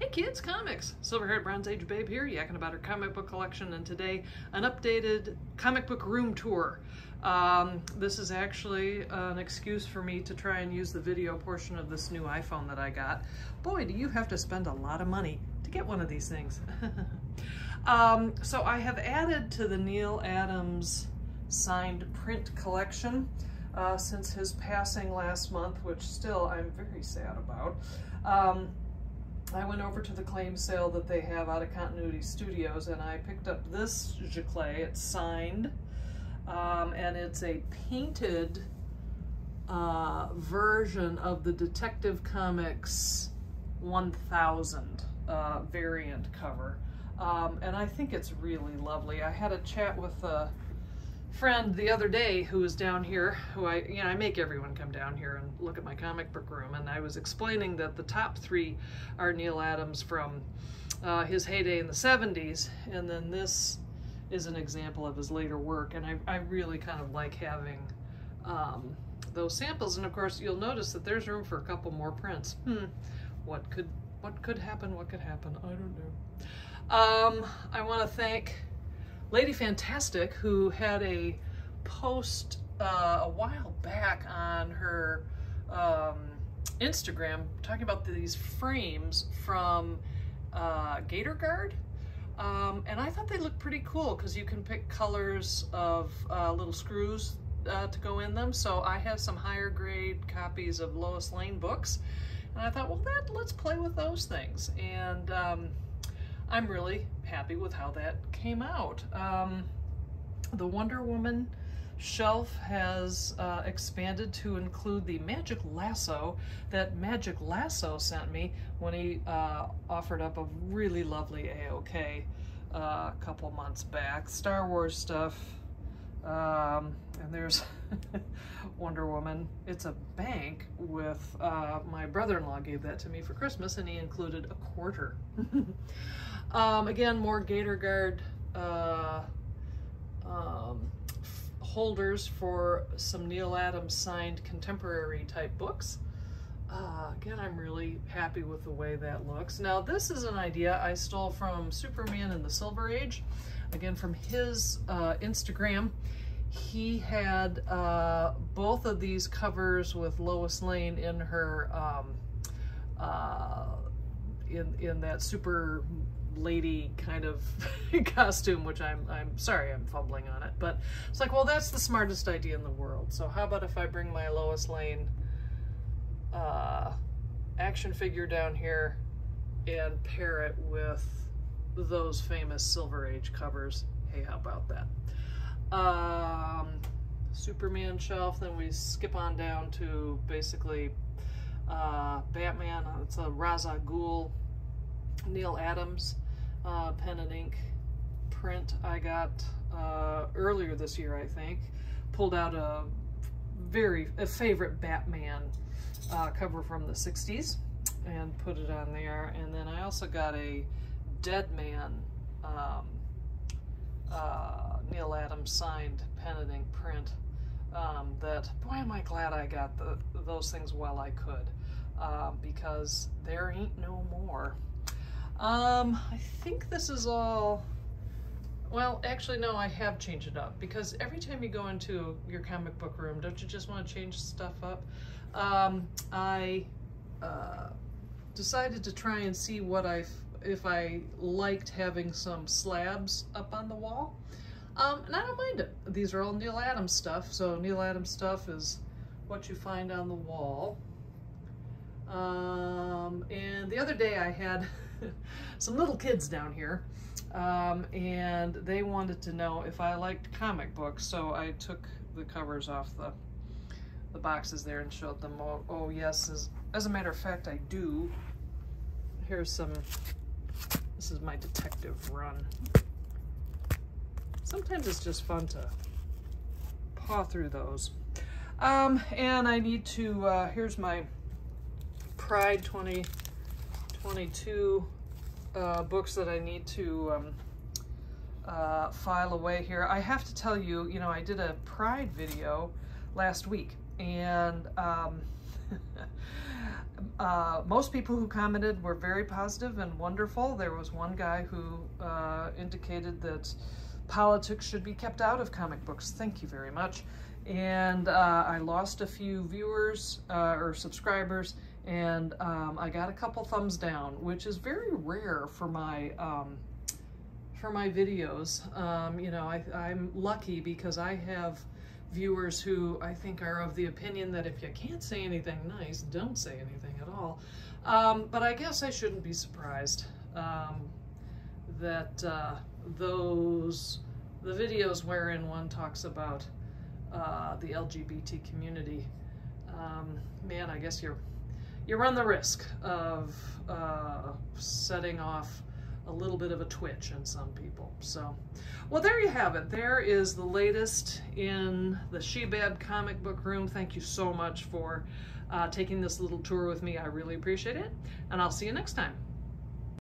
Hey kids, comics! Silver-haired Bronze Age babe here, yakking about her comic book collection, and today an updated comic book room tour. Um, this is actually an excuse for me to try and use the video portion of this new iPhone that I got. Boy, do you have to spend a lot of money to get one of these things. um, so I have added to the Neal Adams signed print collection uh, since his passing last month, which still I'm very sad about. Um, I went over to the claim sale that they have out of Continuity Studios and I picked up this Giclée. It's signed um, and it's a painted uh, version of the Detective Comics 1000 uh, variant cover. Um, and I think it's really lovely. I had a chat with a friend the other day who was down here, who I, you know, I make everyone come down here and look at my comic book room, and I was explaining that the top three are Neal Adams from uh, his heyday in the 70s, and then this is an example of his later work, and I, I really kind of like having um, those samples, and of course you'll notice that there's room for a couple more prints. Hmm, what could, what could happen, what could happen, I don't know. Um, I want to thank Lady Fantastic, who had a post uh, a while back on her um, Instagram talking about these frames from uh, Gator Guard. Um, and I thought they looked pretty cool because you can pick colors of uh, little screws uh, to go in them. So I have some higher grade copies of Lois Lane books. And I thought, well, that let's play with those things. And um, I'm really happy with how that came out. Um, the Wonder Woman shelf has uh, expanded to include the Magic Lasso that Magic Lasso sent me when he uh, offered up a really lovely AOK uh, a couple months back. Star Wars stuff, um, and there's Wonder Woman. It's a bank with, uh, my brother-in-law gave that to me for Christmas and he included a quarter. Um, again, more Gator Guard uh, um, holders for some Neal Adams signed contemporary type books. Uh, again, I'm really happy with the way that looks. Now, this is an idea I stole from Superman in the Silver Age. Again, from his uh, Instagram. He had uh, both of these covers with Lois Lane in her um, uh, in in that super lady kind of costume, which I'm, I'm sorry I'm fumbling on it, but it's like, well, that's the smartest idea in the world. So how about if I bring my Lois Lane uh, action figure down here and pair it with those famous Silver Age covers. Hey, how about that? Um, Superman shelf, then we skip on down to basically uh, Batman. It's a Ra's al Ghul Neal Adams uh, pen and ink print I got uh, earlier this year, I think. Pulled out a very a favorite Batman uh, cover from the 60s and put it on there. And then I also got a Deadman um, uh, Neal Adams signed pen and ink print um, that, boy, am I glad I got the, those things while I could uh, because there ain't no more. Um, I think this is all, well, actually, no, I have changed it up because every time you go into your comic book room, don't you just want to change stuff up? Um, I uh, decided to try and see what I, if I liked having some slabs up on the wall. Um, and I don't mind it. These are all Neal Adams stuff, so Neal Adams stuff is what you find on the wall. Um, and the other day I had some little kids down here um, and they wanted to know if I liked comic books so I took the covers off the the boxes there and showed them oh, oh yes as, as a matter of fact I do. Here's some this is my detective run. Sometimes it's just fun to paw through those. Um, and I need to uh, here's my Pride 2022 uh, books that I need to um, uh, file away here. I have to tell you, you know, I did a Pride video last week and um, uh, most people who commented were very positive and wonderful. There was one guy who uh, indicated that politics should be kept out of comic books. Thank you very much. And uh, I lost a few viewers uh, or subscribers, and um, I got a couple thumbs down, which is very rare for my um, for my videos. Um, you know, I, I'm lucky because I have viewers who I think are of the opinion that if you can't say anything nice, don't say anything at all. Um, but I guess I shouldn't be surprised um, that uh, those, the videos wherein one talks about uh, the LGBT community, um, man, I guess you're, you run the risk of uh, setting off a little bit of a twitch in some people. So, well, there you have it. There is the latest in the Shebad comic book room. Thank you so much for uh, taking this little tour with me. I really appreciate it. And I'll see you next time.